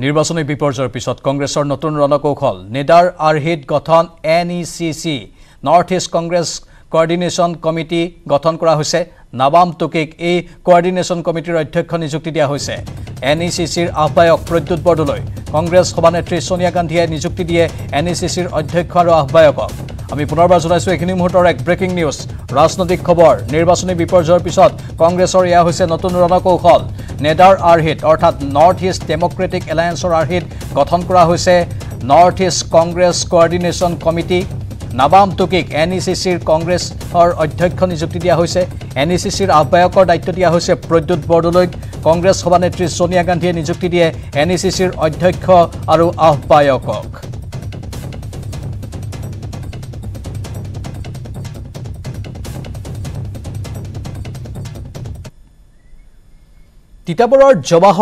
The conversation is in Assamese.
নিৰ্বাচনী বিপৰ্যয়ৰ পিছত কংগ্ৰেছৰ নতুন ৰণকৌশল নেডাৰ আৰ্হিত গঠন N E C C north east Congress coordination committee গঠন কৰা হৈছে। নাবাম টুকিক এই কোঅৰ্ডিনেশ্যন কমিটিৰ অধ্যক্ষ নিযুক্তি দিয়া হৈছে। এন ই চি চিৰ আহ্বায়ক প্ৰদ্যুৎ বৰদলৈ কংগ্ৰেছ সভানেত্ৰী ছোনিয়া গান্ধীয়ে নিযুক্তি দিয়ে এন ই চি চিৰ অধ্যক্ষ আৰু আহ্বায়কক। আমি পুনৰবাৰ জনাইছোঁ এইখিনি মুহূৰ্তৰ এক ব্ৰেকিং নিউজ ৰাজনৈতিক খবৰ নিৰ্বাচনী বিপৰ্যয়ৰ পিছত কংগ্ৰেছৰ এয়া হৈছে নতুন ৰণকৌশল। নেডাৰ আৰ্হিত অৰ্থাৎ নৰ্থ ইষ্ট ডেম'ক্ৰেটিক এলায়েন্সৰ আৰ্হিত গঠন কৰা হৈছে north east Congress coordination committee. Nabam টুকিক N E C চিৰ কংগ্ৰেছৰ অধ্যক্ষ নিযুক্তি দিয়া হৈছে। এন ই চি চিৰ আহ্বায়কৰ দায়িত্ব দিয়া হৈছে প্ৰদ্যুৎ বৰদলৈক। কংগ্ৰেছ সভানেত্ৰী ছোনিয়া গান্ধীয়ে নিযুক্তি দিয়ে এন ই চি চিৰ অধ্যক্ষ আৰু আহ্বায়কক। তিতাবৰৰ জৱাহৰ